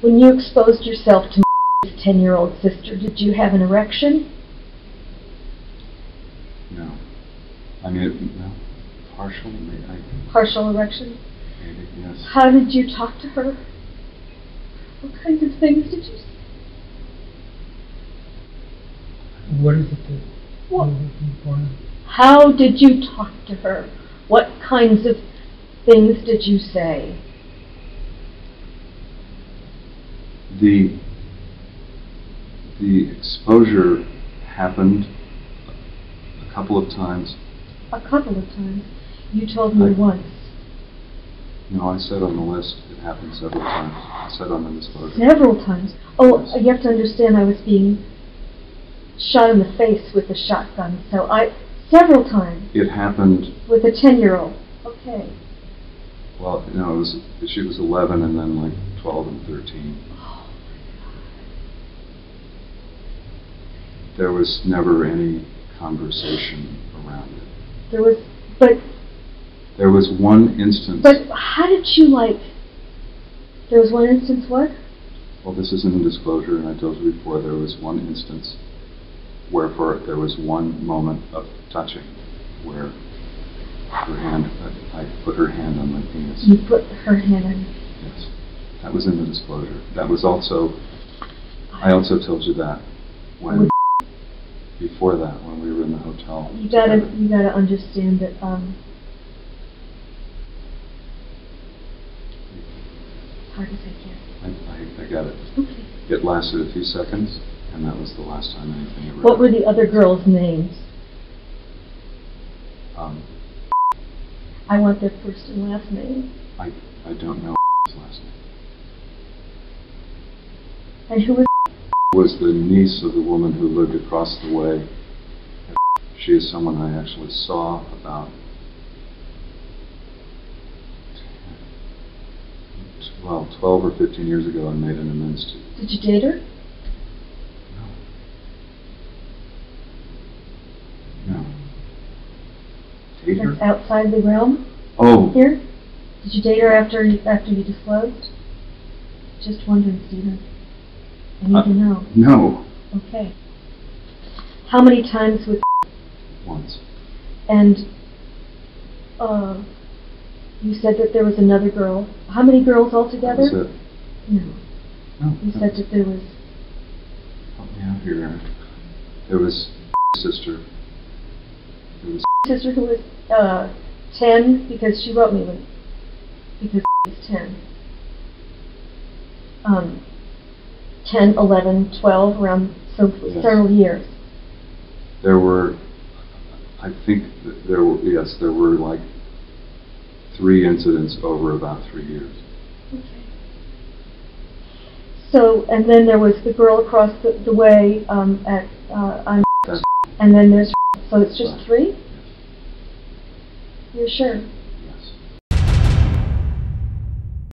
When you exposed yourself to his 10-year-old sister, did you have an erection? No. I mean, it- no, partial, maybe, Partial erection? maybe, yes. How did you talk to her? What kinds of things did you say? What is it that What- you're looking for? How did you talk to her? What kinds of things did you say? The, the exposure happened a couple of times. A couple of times. You told me I- once. No, I said on the list, it happened several times. I said on the disclosure. Several times. Oh, Yes. you have to understand I was being shot in the face with a shotgun, so I, several times, It happened, with a 10-year-old. Okay. well, no, it was, she was 11 and then like 12 and 13. There was never any conversation around it. There was, but, There was one instance, but how did you like, there was one instance what? well, this isn't a disclosure, and I told you before, there was one instance where for, there was one moment of touching where her hand, I put her hand on my penis. You put her hand on Yes, that was in the disclosure. That was also, I also told you that when, before that, when we were in the hotel. You gotta, together. you gotta understand that, um, hard as I can. I, I, I got it. Okay. It lasted a few seconds, and that was the last time anything ever. What were the other girls' names? Um, I want their first and last name. I, I don't know his last name. And who was, Was the niece of the woman who lived across the way. She is someone I actually saw about, well, 12 or 15 years ago and made an amends to. did you date her? No. Date her? That's outside the realm Oh, here? Did you date her after, you- after you disclosed? Just wondering, Stephen. I need Uh, to know. no, Okay. How many times with, once. and, uh, you said that there was another girl. How many girls altogether? That's it. No. No. You said that there was, Help me out here. There was sister. There was sister who was, uh, ten, because she wrote me when, because she's ten. Um, ten, eleven, twelve, around, so several years. There were, I think there were, yes, there were like three incidents over about three years. Okay. So, and then there was the girl across the, the way, um, at, uh, on, That's and then there's, so it's just Right. three? You're sure?